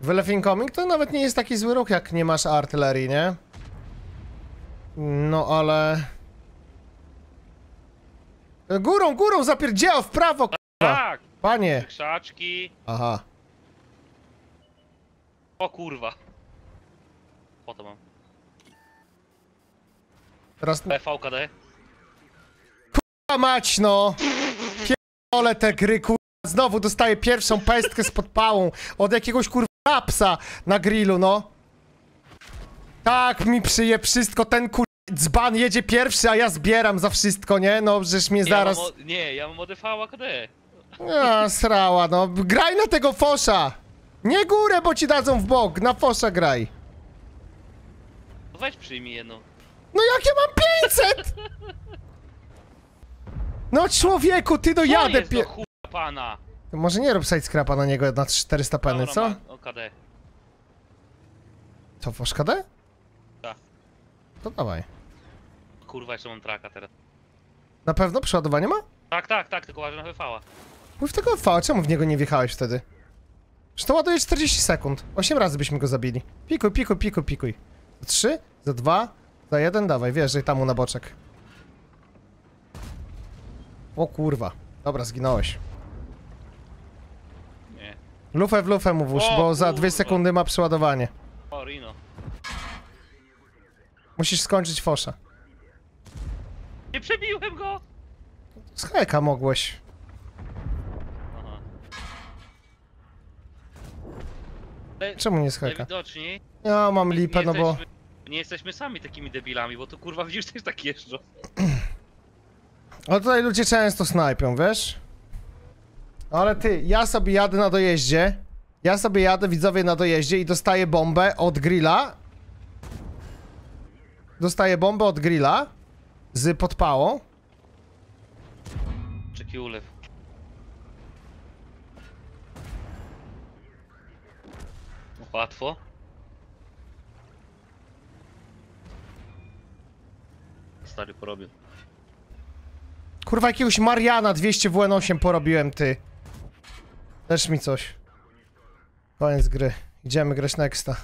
Wylef incoming to nawet nie jest taki zły ruch, jak nie masz artylerii, nie? No ale... Górą, górą zapierdział w prawo, k***a! Tak! Panie! Krzaczki. Aha. O kurwa. Po to mam. Teraz... PVKD. K***a mać, no! Pierdolę te gry, kurwa. Znowu dostaję pierwszą pestkę z podpałą od jakiegoś kurwa rapsa na grillu, no. Tak mi przyje wszystko, ten kur... dzban jedzie pierwszy, a ja zbieram za wszystko, nie? No, żeś mnie zaraz... Ja o... Nie, ja mam AKD. A, srała, no. Graj na tego fosza! Nie górę, bo ci dadzą w bok, na fosza graj. No Weź przyjmij jedną. No jak ja mam 500? No człowieku, ty Co dojadę jest pie... do pana? To Może nie rób side scrapa na niego na 400 peny, Dobra, co? ma OKD. Co, fosz KD? Tak. To dawaj. Kurwa, jeszcze mam traka teraz. Na pewno przeładowanie ma? Tak, tak, tak, tylko uważaj na HV. Mów tego V, czemu w niego nie wjechałeś wtedy? Że to ładuje 40 sekund. 8 razy byśmy go zabili. Pikuj, pikuj, pikuj, pikuj. Za 3, za 2, za 1, dawaj, wjeżdżaj tam mu na boczek. O kurwa. Dobra, zginąłeś. Lufę w lufę mu włóż, O bo za 2 kurwa. sekundy ma przeładowanie. O, Rino. Musisz skończyć fosza. Nie przebiłem go! Z heka mogłeś. Aha. Ale Czemu nie z heka? najwidoczniej Ja mam lipę, no bo... jesteśmy- Nie jesteśmy sami takimi debilami, bo to kurwa widzisz też tak jeżdżą. Ale tutaj ludzie często snajpią, wiesz? Ale ty, ja sobie jadę na dojeździe. Ja sobie jadę, widzowie, na dojeździe i dostaję bombę od grilla. Dostaję bombę od grilla z podpałą. Czeki ulew. Łatwo. Stary porobił. Kurwa, jakiegoś Mariana 200 WN8 porobiłem, ty. Też mi coś. Koniec gry. Idziemy grać nexta.